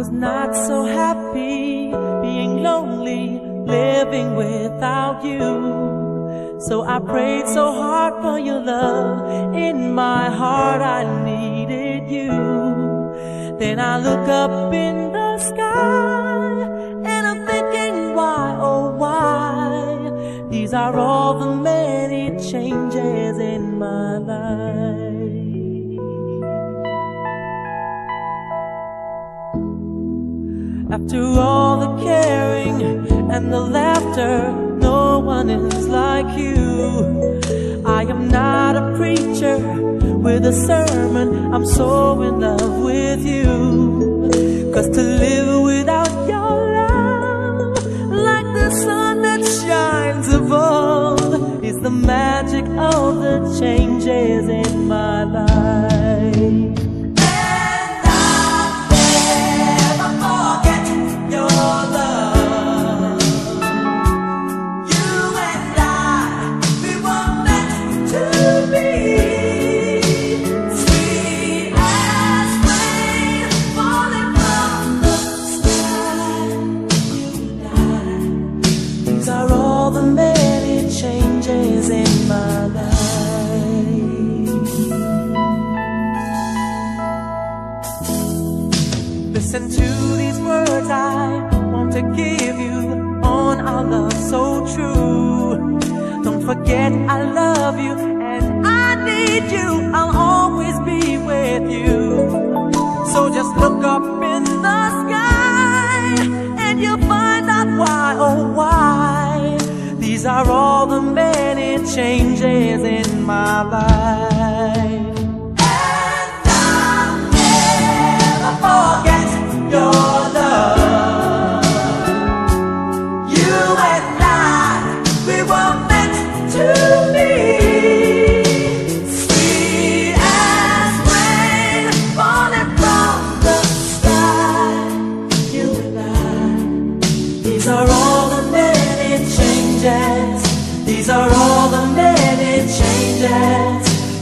I was not so happy being lonely, living without you. So I prayed so hard for your love. In my heart, I needed you. Then I look up in the sky and I'm thinking, why, oh, why? These are all the many changes in my life. After all the caring and the laughter, no one is like you. I am not a preacher with a sermon, I'm so in love with you. Cause to live without your love, Listen to these words I want to give you on our love so true. Don't forget I love you and I need you. I'll always be with you. So just look up in the sky and you'll find out why, oh why. These are all the many changes in my life.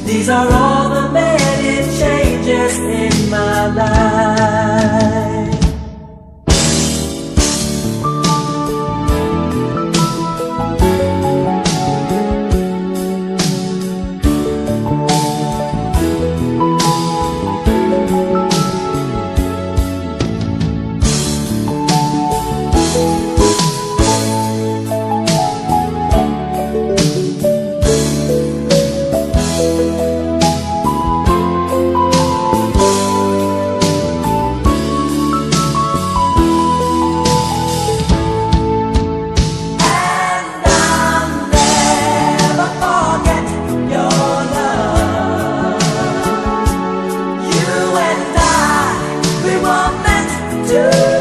These are all the many changes in my life. You